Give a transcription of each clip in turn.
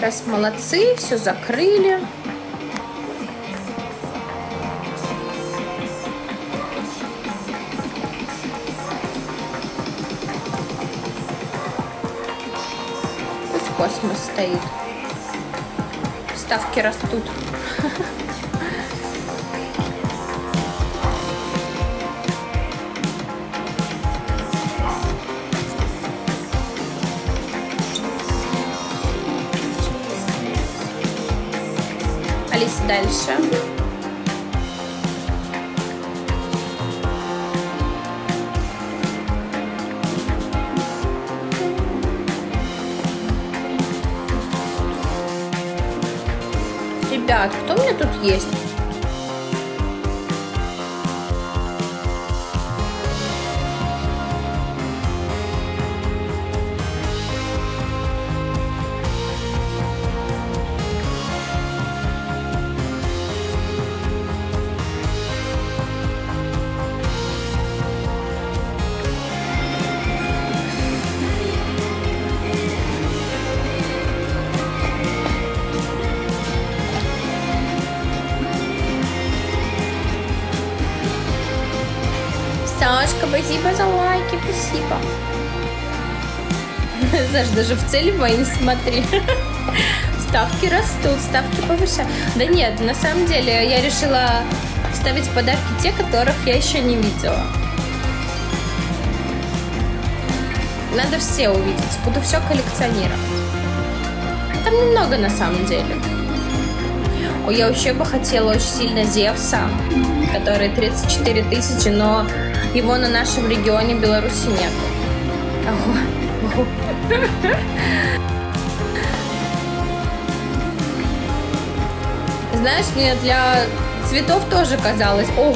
Раз молодцы, все закрыли. Пусть космос стоит. Ставки растут. дальше. Ребят, кто у меня тут есть? Лайки, спасибо. Саш, даже в цели мои смотри. Ставки растут, ставки повышают. Да нет, на самом деле я решила ставить подарки те, которых я еще не видела. Надо все увидеть. Буду все коллекционировать. Там немного на самом деле. Ой, я вообще бы хотела очень сильно Зевса, который 34 тысячи, но его на нашем регионе Беларуси нет. Ого. Знаешь, мне для цветов тоже казалось, о,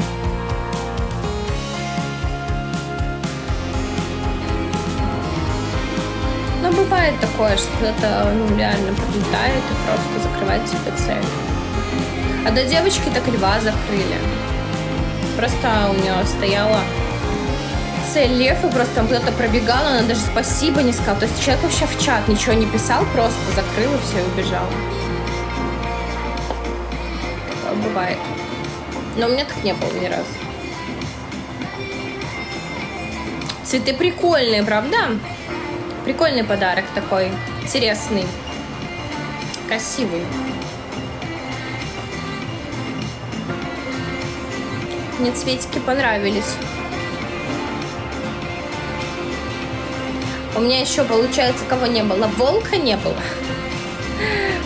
Но бывает такое, что это ну, реально подлетает и просто закрывает себе цель. А до девочки так льва закрыли. Просто у нее стояла цель лев, и просто там кто-то пробегал, она даже спасибо не сказала. То есть человек вообще в чат ничего не писал, просто закрыл и все, и убежал. Такое бывает. Но у меня так не было ни разу. Цветы прикольные, правда? Прикольный подарок такой, интересный, красивый. Мне цветики понравились. У меня еще, получается, кого не было? Волка не было.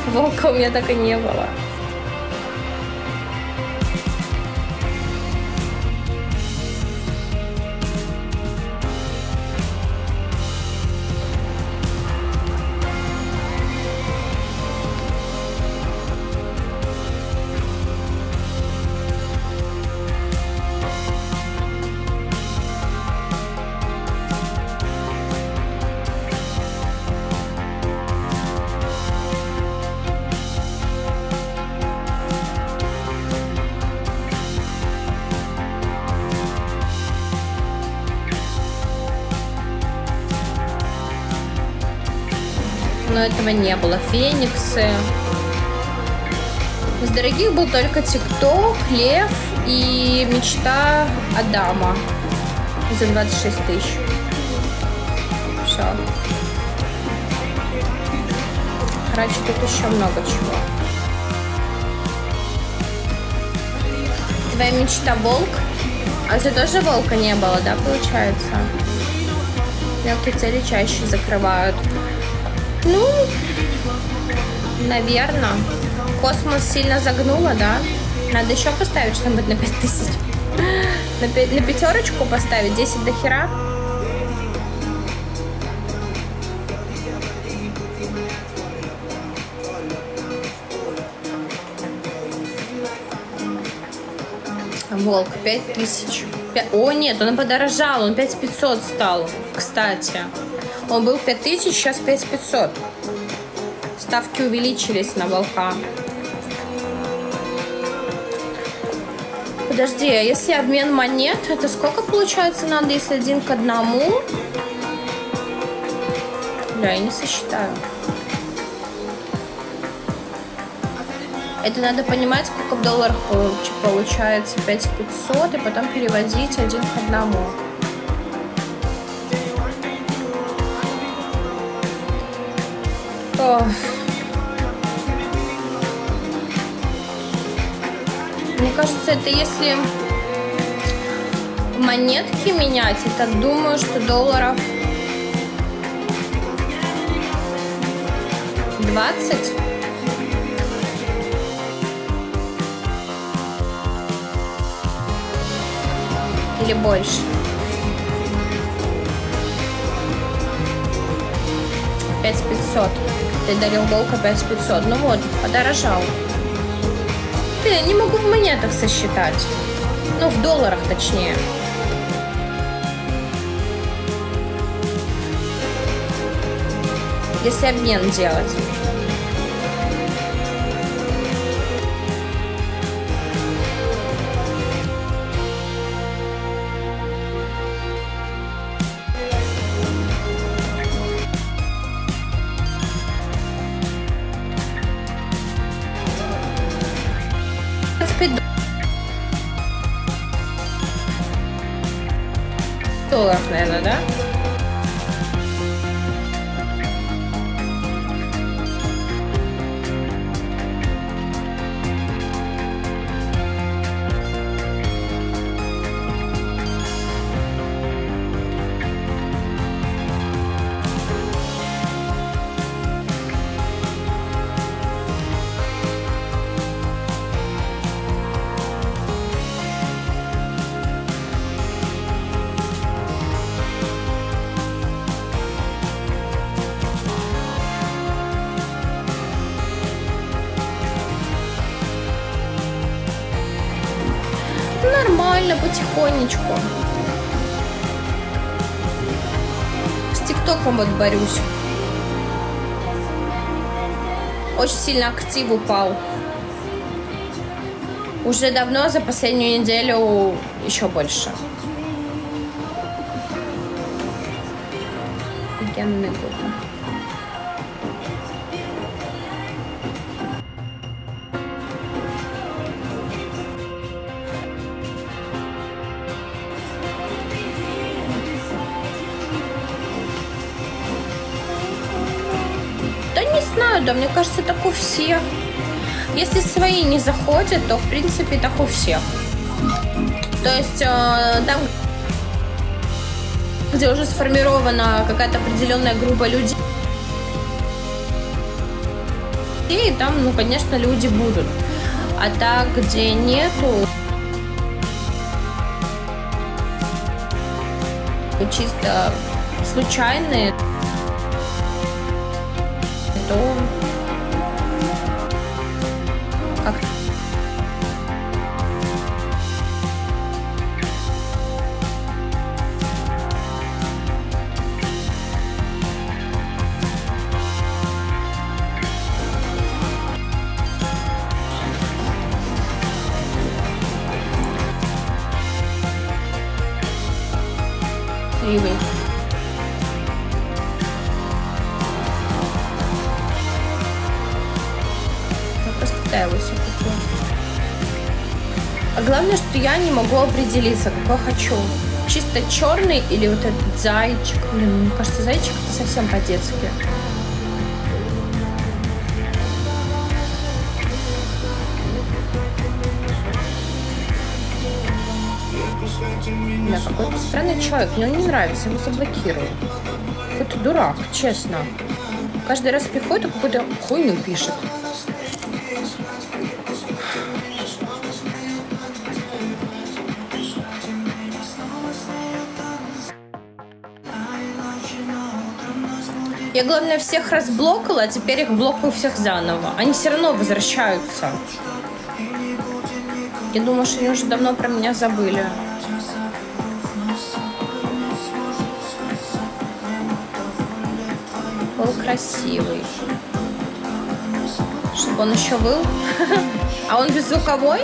Волка у меня так и не было. Но этого не было. Фениксы. Из дорогих был только ТикТок, Лев и Мечта Адама за 26 тысяч. Все. Короче, тут еще много чего. Твоя мечта волк? А это тоже волка не было, да, получается? Мелкие цели чаще закрывают. Ну, наверное. Космос сильно загнуло, да? Надо еще поставить что-нибудь на 5000. На, пя- на пятерочку поставить 10 до хера. Волк 5000. Пя- О, нет, он подорожал, он 5500 стал, кстати. Он был 5000, сейчас 5500. Ставки увеличились на волка. Подожди, а если обмен монет, это сколько получается надо, если один к одному? Бля, я не сосчитаю. Это надо понимать, сколько в долларах получается 5500, и потом переводить один к одному. Мне кажется, это если монетки менять, это думаю, что долларов 20. Или больше. 5500. Ты дарил волка 5500. Ну вот, подорожал. Ты, не могу в монетах сосчитать. Ну, в долларах точнее. Если обмен делать. долларов, наверное, да? Потихонечку. С ТикТоком вот борюсь. Очень сильно актив упал. Уже давно, за последнюю неделю еще больше. Офигенный группа. Да, мне кажется, так у всех. Если свои не заходят, то, в принципе, так у всех. То есть э, там, где уже сформирована какая-то определенная группа людей, и там, ну, конечно, люди будут. А так, где нету, чисто случайные, понравилось все-таки. А главное, что я не могу определиться, какой хочу. Чисто черный или вот этот зайчик. Блин, мне кажется, зайчик это совсем по-детски. Да, какой-то странный человек. Мне он не нравится, его заблокирую. Какой-то дурак, честно. Каждый раз приходит и какую-то хуйню пишет. Я, главное, всех разблокала, а теперь их блокаю всех заново. Они все равно возвращаются. Я думаю, что они уже давно про меня забыли. Был красивый. Чтобы он еще был. А он беззвуковой?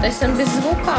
То есть он без звука?